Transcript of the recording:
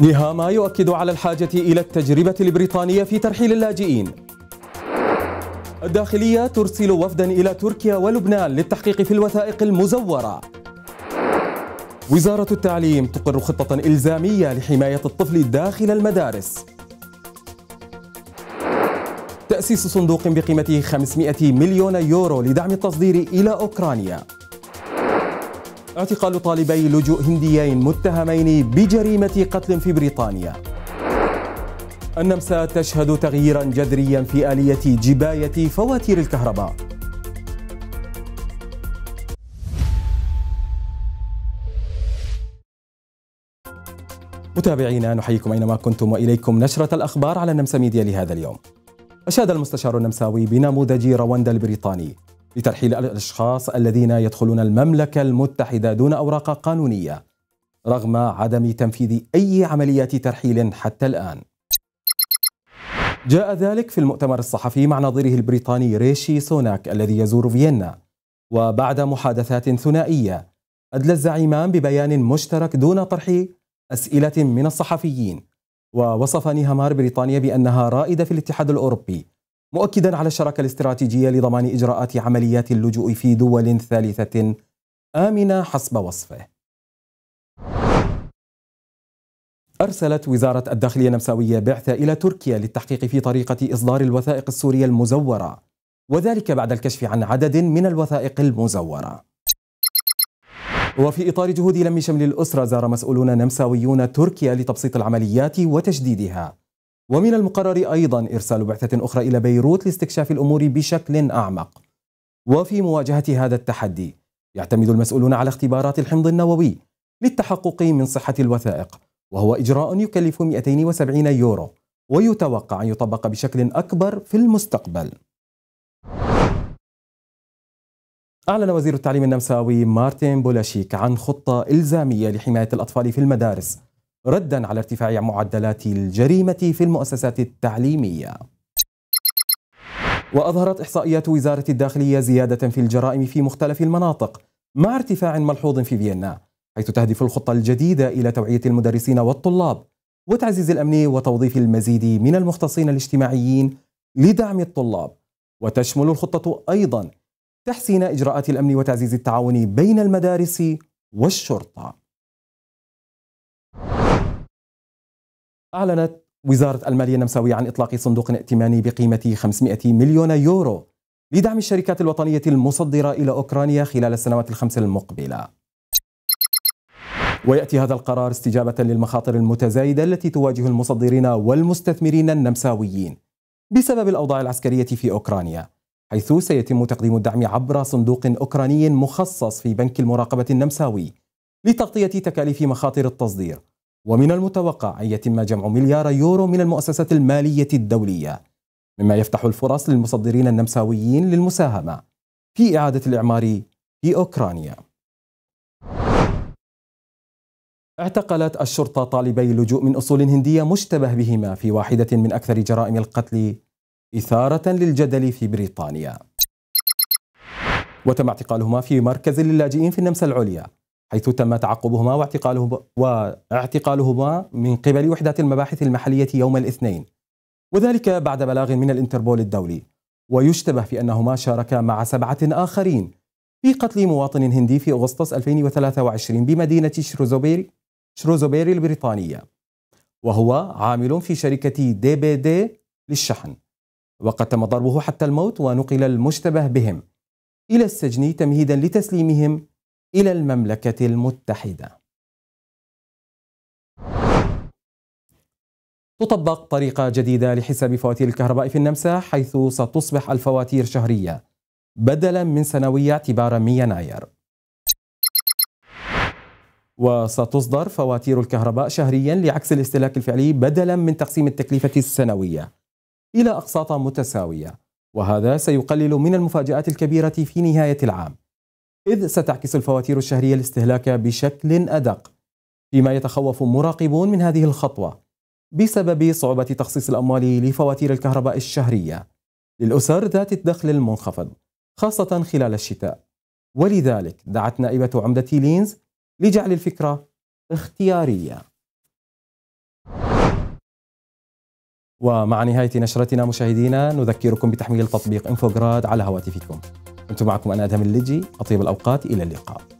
نهاما يؤكد على الحاجة إلى التجربة البريطانية في ترحيل اللاجئين. الداخلية ترسل وفدا إلى تركيا ولبنان للتحقيق في الوثائق المزورة. وزارة التعليم تقر خطة إلزامية لحماية الطفل داخل المدارس. تأسيس صندوق بقيمة 500 مليون يورو لدعم التصدير إلى أوكرانيا. اعتقال طالبي لجوء هنديين متهمين بجريمة قتل في بريطانيا. النمسا تشهد تغييرا جذريا في آلية جباية فواتير الكهرباء. متابعينا نحييكم أينما كنتم وإليكم نشرة الأخبار على النمسا ميديا لهذا اليوم. أشاد المستشار النمساوي بنموذج رواندا البريطاني. لترحيل الأشخاص الذين يدخلون المملكة المتحدة دون أوراق قانونية رغم عدم تنفيذ أي عمليات ترحيل حتى الآن. جاء ذلك في المؤتمر الصحفي مع نظيره البريطاني ريشي سوناك الذي يزور فيينا. وبعد محادثات ثنائية أدلى الزعيمان ببيان مشترك دون طرح أسئلة من الصحفيين. ووصف نيهامار بريطانيا بأنها رائدة في الاتحاد الأوروبي مؤكدا على الشراكة الاستراتيجية لضمان إجراءات عمليات اللجوء في دول ثالثة آمنة حسب وصفه. أرسلت وزارة الداخلية النمساوية بعثة إلى تركيا للتحقيق في طريقة إصدار الوثائق السورية المزورة وذلك بعد الكشف عن عدد من الوثائق المزورة. وفي إطار جهود لم شمل الأسرة زار مسؤولون نمساويون تركيا لتبسيط العمليات وتجديدها ومن المقرر أيضا إرسال بعثة أخرى إلى بيروت لاستكشاف الأمور بشكل أعمق. وفي مواجهة هذا التحدي يعتمد المسؤولون على اختبارات الحمض النووي للتحقق من صحة الوثائق وهو إجراء يكلف 270 يورو ويتوقع أن يطبق بشكل أكبر في المستقبل. أعلن وزير التعليم النمساوي مارتن بولاشيك عن خطة إلزامية لحماية الأطفال في المدارس ردا على ارتفاع معدلات الجريمة في المؤسسات التعليمية. وأظهرت إحصائيات وزارة الداخلية زيادة في الجرائم في مختلف المناطق مع ارتفاع ملحوظ في فيينا حيث تهدف الخطة الجديدة إلى توعية المدرسين والطلاب وتعزيز الأمن وتوظيف المزيد من المختصين الاجتماعيين لدعم الطلاب. وتشمل الخطة أيضا تحسين إجراءات الأمن وتعزيز التعاون بين المدارس والشرطة. أعلنت وزارة المالية النمساوية عن إطلاق صندوق ائتماني بقيمة 500 مليون يورو لدعم الشركات الوطنية المصدرة إلى أوكرانيا خلال السنوات الخمس المقبلة. ويأتي هذا القرار استجابة للمخاطر المتزايدة التي تواجه المصدرين والمستثمرين النمساويين بسبب الأوضاع العسكرية في أوكرانيا حيث سيتم تقديم الدعم عبر صندوق أوكراني مخصص في بنك المراقبة النمساوي لتغطية تكاليف مخاطر التصدير. ومن المتوقع أن يتم جمع مليار يورو من المؤسسات المالية الدولية مما يفتح الفرص للمصدرين النمساويين للمساهمة في إعادة الإعمار في أوكرانيا. اعتقلت الشرطة طالبي لجوء من أصول هندية مشتبه بهما في واحدة من أكثر جرائم القتل إثارة للجدل في بريطانيا. وتم اعتقالهما في مركز للاجئين في النمسا العليا. حيث تم تعقبهما واعتقالهما, واعتقالهما من قبل وحدات المباحث المحلية يوم الاثنين. وذلك بعد بلاغ من الانتربول الدولي. ويشتبه في أنهما شاركا مع سبعة آخرين في قتل مواطن هندي في أغسطس 2023 بمدينة شروزوبيري شروزوبيري البريطانية. وهو عامل في شركة دي بي دي للشحن. وقد تم ضربه حتى الموت ونقل المشتبه بهم إلى السجن تمهيدا لتسليمهم إلى المملكة المتحدة. تطبق طريقة جديدة لحساب فواتير الكهرباء في النمسا حيث ستصبح الفواتير شهرية بدلا من سنوية اعتبارا من يناير. وستصدر فواتير الكهرباء شهريا لعكس الاستهلاك الفعلي بدلا من تقسيم التكلفة السنوية إلى أقساط متساوية وهذا سيقلل من المفاجآت الكبيرة في نهاية العام إذ ستعكس الفواتير الشهرية الاستهلاك بشكل أدق فيما يتخوف مراقبون من هذه الخطوة بسبب صعوبة تخصيص الأموال لفواتير الكهرباء الشهرية للأسر ذات الدخل المنخفض خاصة خلال الشتاء. ولذلك دعت نائبة عمدة لينز لجعل الفكرة اختيارية. ومع نهاية نشرتنا مشاهدينا نذكركم بتحميل تطبيق إنفوجراد على هواتفكم. كنت معكم أنا أدهم الليجي أطيب الأوقات إلى اللقاء.